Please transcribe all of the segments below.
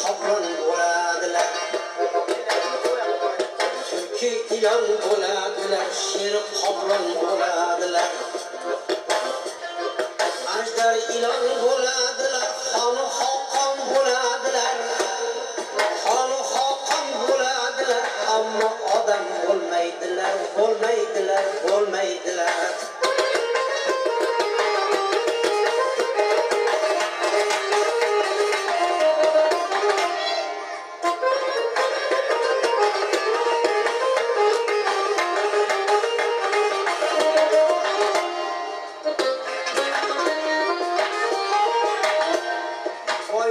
qoplon bo'ladilar tulki ilon bo'ladilar sher qoplon bo'ladilar. Ajdar ilon bo'ladilar xoni xoqon bo'ladilar. Xoni xoqon bo'ladilar ammo odam bo'lmaydilar bo'lmaydilar bo'lmaydilar.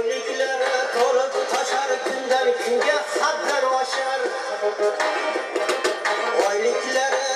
Boyliklari to'lib toshar kundan kunga haddan oshar boyliklari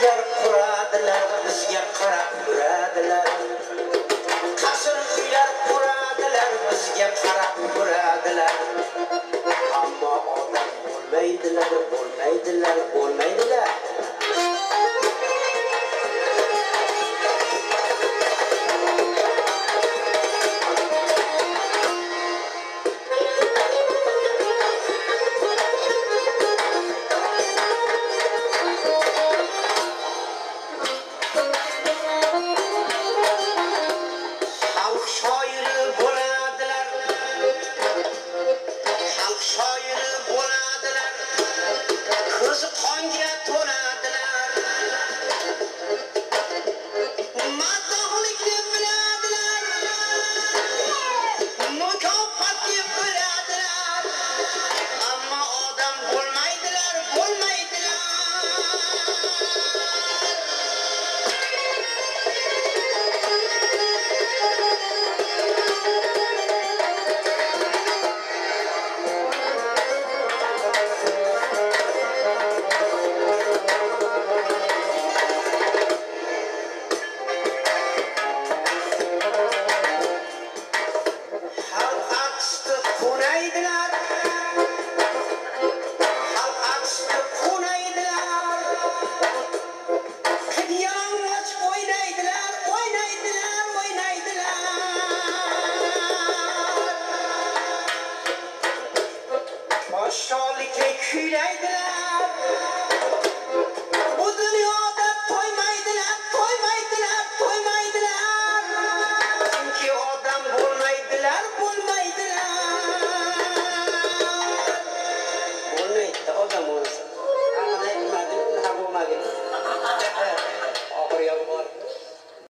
Qasr uylar quradilar, bizga qarab yuradilar. Qo'naydilar. Xalq aqshni qo'naydilar. Qidyong'och o'ynaydilar, o'ynaydilar, o'ynaydilar. Podsholikka kuylaydilar.